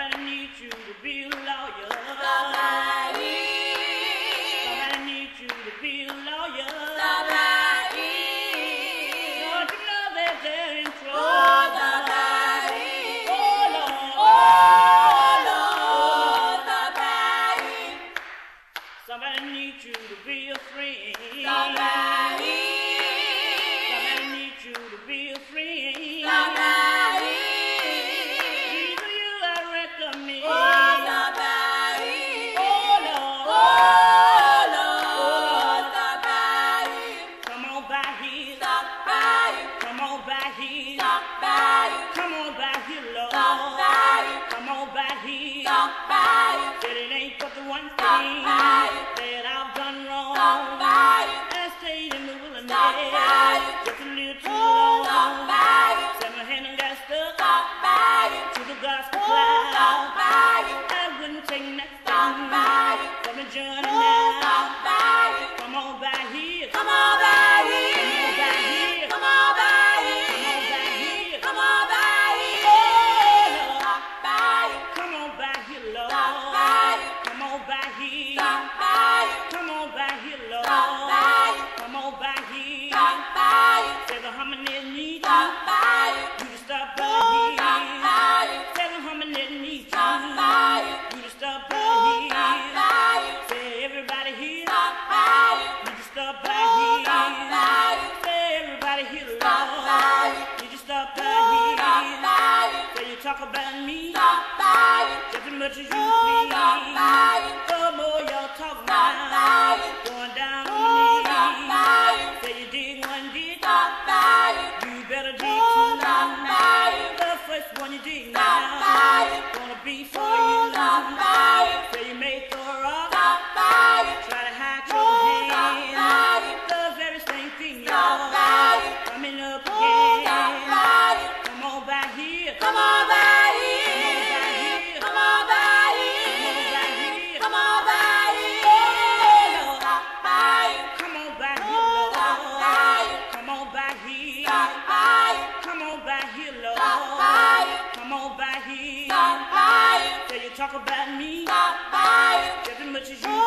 I need you to be loyal. Somebody. by you. Come on by. about me. Just as much as you oh, please. talk about me. Bye bye. As much as you.